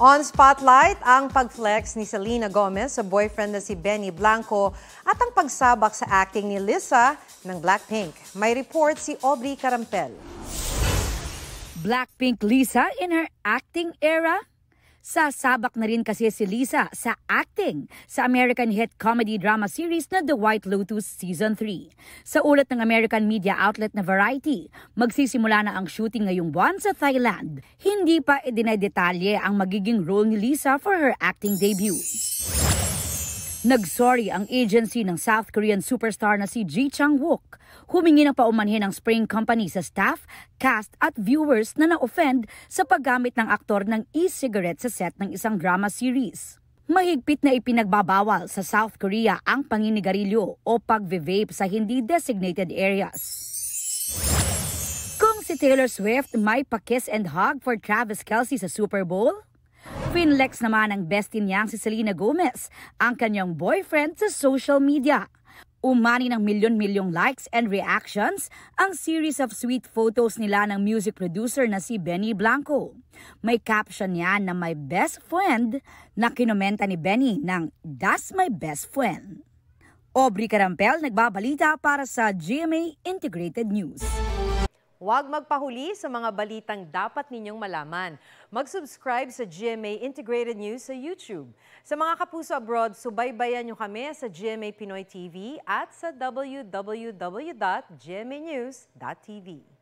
On spotlight, ang pag-flex ni Selena Gomez sa boyfriend na si Benny Blanco at ang pagsabak sa acting ni Lisa ng Blackpink. May report si Aubrey Carampel. Blackpink Lisa in her acting era? Sasabak na rin kasi si Lisa sa acting sa American hit comedy drama series na The White Lotus Season 3. Sa ulat ng American media outlet na Variety, magsisimula na ang shooting ngayong buwan sa Thailand. Hindi pa idinadetalye ang magiging role ni Lisa for her acting debut. Nagsorry ang agency ng South Korean superstar na si Ji Chang-wook. Humingi ng paumanhin ng Spring Company sa staff, cast at viewers na na-offend sa paggamit ng aktor ng e-cigarette sa set ng isang drama series. Mahigpit na ipinagbabawal sa South Korea ang paninigarilyo o pag-vape sa hindi designated areas. Kung si Taylor Swift may pa-kiss and hug for Travis Kelce sa Super Bowl, Finlex naman ang bestie niyang si Selena Gomez, ang kanyang boyfriend sa social media. Umani ng milyon-milyong likes and reactions ang series of sweet photos nila ng music producer na si Benny Blanco. May caption niya na my best friend na kinomenta ni Benny ng That's my best friend. Aubrey Carampel nagbabalita para sa GMA Integrated News. Huwag magpahuli sa mga balitang dapat ninyong malaman. Mag-subscribe sa GMA Integrated News sa YouTube. Sa mga kapuso abroad, subaybayan nyo kami sa GMA Pinoy TV at sa www.gmanews.tv.